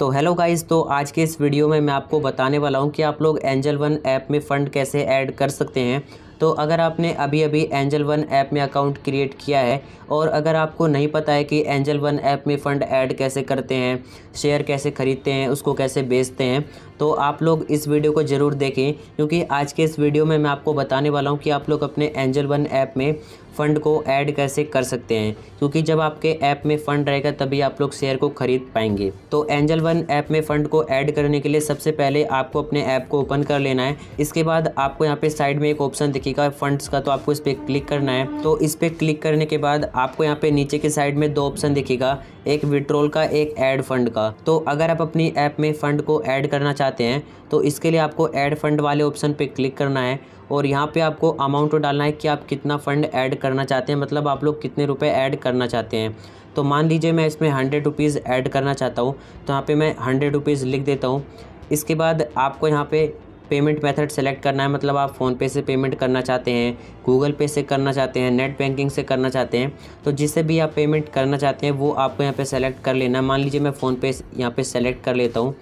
तो hello guys तो आज के इस वीडियो में मैं आपको बताने वाला हूँ कि आप लोग एंजल वन ऐप में फ़ंड कैसे ऐड कर सकते हैं। तो अगर आपने अभी अभी एंजल वन ऐप में अकाउंट क्रिएट किया है और अगर आपको नहीं पता है कि एंजल वन ऐप में फ़ंड ऐड कैसे करते हैं शेयर कैसे ख़रीदते हैं, उसको कैसे बेचते हैं तो आप लोग इस वीडियो को ज़रूर देखें, क्योंकि आज के इस वीडियो में मैं आपको बताने वाला हूँ कि आप लोग अपने एंजल वन ऐप में फ़ंड को ऐड कैसे कर सकते हैं। क्योंकि जब आपके ऐप में फ़ंड रहेगा, तभी आप लोग शेयर को ख़रीद पाएँगे। तो एंजल वन ऐप में फ़ंड को ऐड करने के लिए सबसे पहले आपको अपने ऐप को ओपन कर लेना है। इसके बाद आपको यहाँ पे साइड में एक ऑप्शन दिखेगा फंड्स का तो आपको इस पर क्लिक करना है। तो इस पर क्लिक करने के बाद आपको यहाँ पे नीचे के साइड में दो ऑप्शन दिखेगा, एक विड्रोल का, एक ऐड फंड का। तो अगर आप अपनी ऐप में फ़ंड को ऐड करना चाहते हैं तो इसके लिए आपको ऐड फंड वाले ऑप्शन पे क्लिक करना है और यहाँ पे आपको अमाउंट डालना है कि आप कितना फ़ंड ऐड करना चाहते हैं मतलब आप लोग कितने रुपए ऐड करना चाहते हैं। तो मान लीजिए मैं इसमें हंड्रेड रुपीज़ ऐड करना चाहता हूँ तो यहाँ पर मैं हंड्रेड रुपीज़ लिख देता हूँ। इसके बाद आपको यहाँ पे पेमेंट मेथड सेलेक्ट करना है मतलब आप फ़ोनपे से पेमेंट करना चाहते हैं गूगल पे से करना चाहते हैं नेट बैंकिंग से करना चाहते हैं तो जिससे भी आप पेमेंट करना चाहते हैं, वो आपको यहाँ पे सेलेक्ट कर लेना मान लीजिए मैं फ़ोनपे यहाँ पे सेलेक्ट कर लेता हूँ।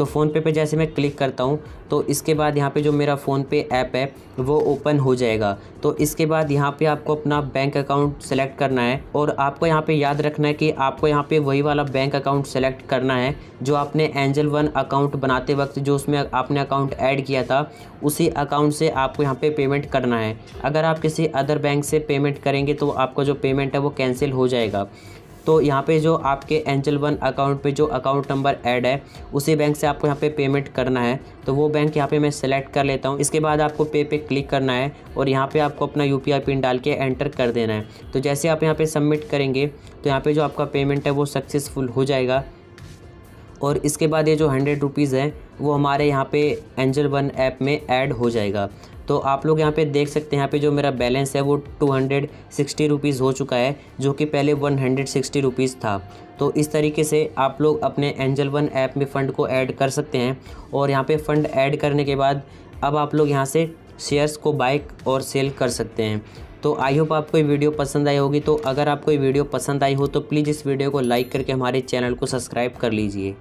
तो फ़ोनपे पे जैसे मैं क्लिक करता हूँ तो इसके बाद यहाँ पे जो मेरा फ़ोनपे ऐप है, वो ओपन हो जाएगा। तो इसके बाद यहाँ पे आपको अपना बैंक अकाउंट सेलेक्ट करना है और आपको यहाँ पे याद रखना है कि आपको यहाँ पे वही वाला बैंक अकाउंट सेलेक्ट करना है, जो आपने एंजल वन अकाउंट बनाते वक्त, जो उसमें आपने अकाउंट ऐड किया था, उसी अकाउंट से आपको यहाँ पे पेमेंट करना है। अगर आप किसी अदर बैंक से पेमेंट करेंगे तो आपका जो पेमेंट है वो कैंसिल हो जाएगा। तो यहाँ पे जो आपके एंजल वन अकाउंट पे जो अकाउंट नंबर ऐड है, उसी बैंक से आपको यहाँ पे पेमेंट करना है। तो वो बैंक यहाँ पे मैं सेलेक्ट कर लेता हूँ। इसके बाद आपको पे पे क्लिक करना है और यहाँ पे आपको अपना यूपीआई पिन डाल के एंटर कर देना है। तो जैसे आप यहाँ पर सबमिट करेंगे तो यहाँ पर जो आपका पेमेंट है वो सक्सेसफुल हो जाएगा। और इसके बाद ये जो हंड्रेड रुपीज़ है, वो हमारे यहाँ पे एंजल वन ऐप में ऐड हो जाएगा। तो आप लोग यहाँ पे देख सकते हैं, यहाँ पे जो मेरा बैलेंस है वो टू हंड्रेड सिक्सटी रुपीज़ हो चुका है, जो कि पहले वन हंड्रेड सिक्सटी रुपीज़ था। तो इस तरीके से आप लोग अपने एंजल वन ऐप में फ़ंड को ऐड कर सकते हैं और यहाँ पे फ़ंड ऐड करने के बाद अब आप लोग यहाँ से शेयर्स को बाइक और सेल कर सकते हैं। तो आई होप आपको ये वीडियो पसंद आई होगी तो अगर आपको ये वीडियो पसंद आई हो तो प्लीज़ इस वीडियो को लाइक करके हमारे चैनल को सब्सक्राइब कर लीजिए।